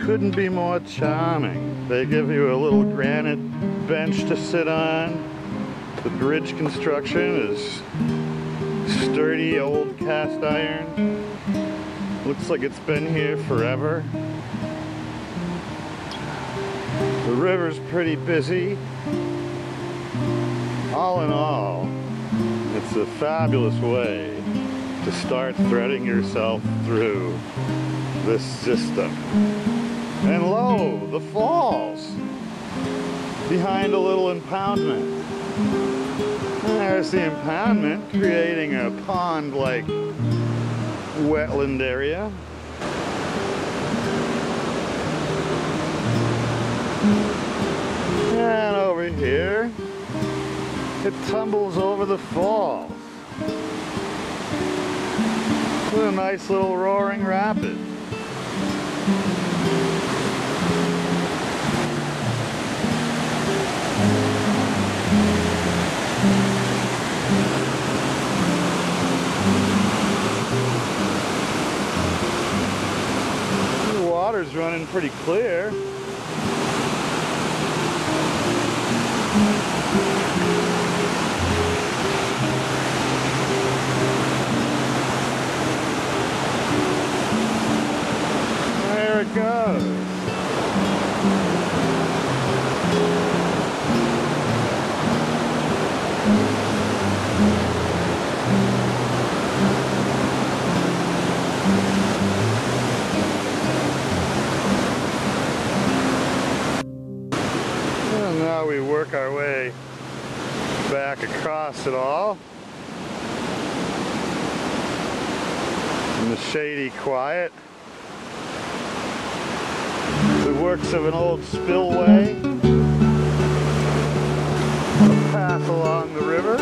couldn't be more charming. They give you a little granite bench to sit on. The bridge construction is sturdy old cast iron. Looks like it's been here forever. The river's pretty busy. All in all, it's a fabulous way to start threading yourself through this system. And lo, the falls behind a little impoundment. There's the impoundment creating a pond-like wetland area. And over here, it tumbles over the falls. With a nice little roaring rapid. Water's running pretty clear. There it goes. Back across it all. In the shady quiet. The works of an old spillway. A path along the river.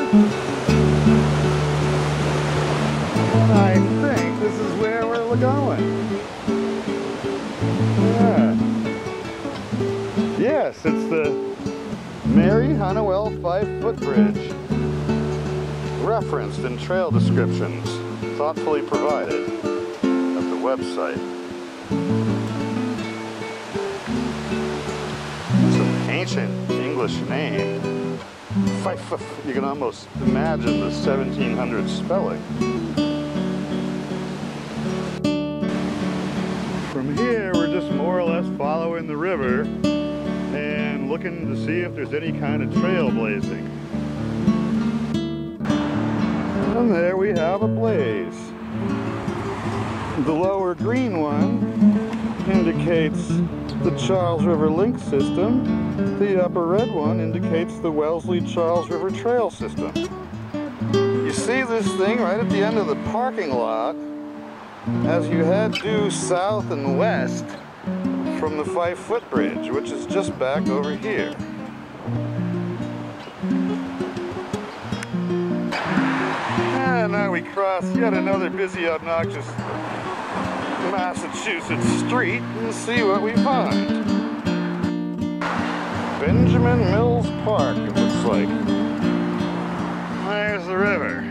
And I think this is where we're going. Yeah. Yes, it's the Mary Hunnewell Fyffe foot bridge. Referenced in trail descriptions, thoughtfully provided at the website. It's an ancient English name. You can almost imagine the 1700 spelling. From here, we're just more or less following the river looking to see if there's any kind of trailblazing. And there we have a blaze. The lower green one indicates the Charles River Link System. The upper red one indicates the Wellesley Charles River Trail System. You see this thing right at the end of the parking lot as you head due south and west from the Fyffe Foot Bridge, which is just back over here. And now we cross yet another busy, obnoxious Massachusetts street and see what we find. Benjamin Mills Park, it looks like. There's the river.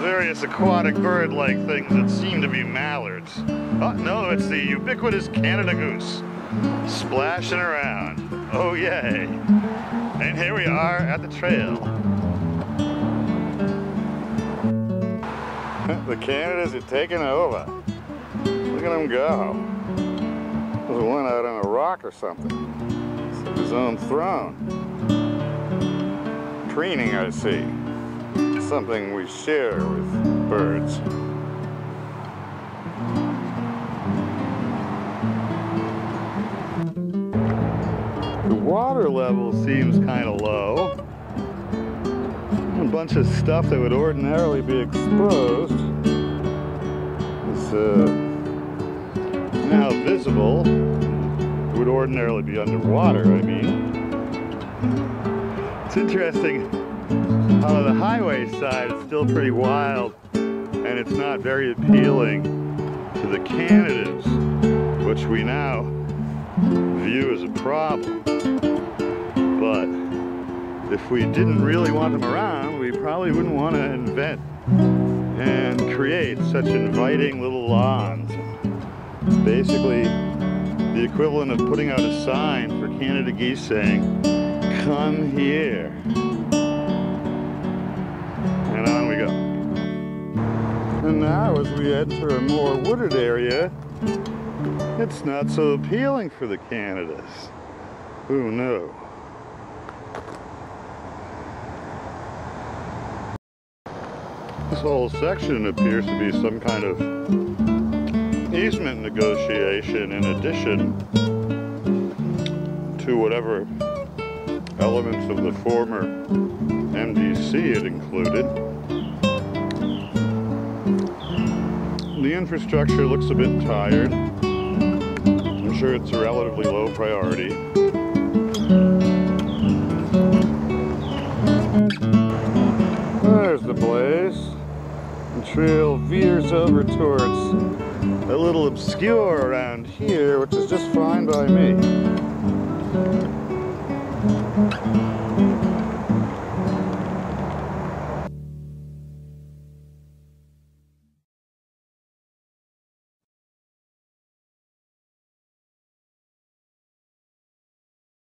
Various aquatic bird-like things that seem to be mallards. Oh, no, it's the ubiquitous Canada goose. Splashing around. Oh, yay. And here we are at the trail. the Canadas are taking over. Look at them go. There's one out on a rock or something. It's his own throne. Preening, I see. Something we share with birds. The water level seems kind of low. A bunch of stuff that would ordinarily be exposed is uh, now visible. It Would ordinarily be underwater, I mean. It's interesting how on the highway side it's still pretty wild and it's not very appealing to the Canadas, which we now view as a problem. But if we didn't really want them around, we probably wouldn't want to invent and create such inviting little lawns. Basically, the equivalent of putting out a sign for Canada geese saying, come here. And now as we enter a more wooded area, it's not so appealing for the Canadas. Oh no. This whole section appears to be some kind of easement negotiation in addition to whatever elements of the former MDC it included. The infrastructure looks a bit tired. I'm sure it's a relatively low priority. There's the place. The trail veers over towards a little obscure around here, which is just fine by me.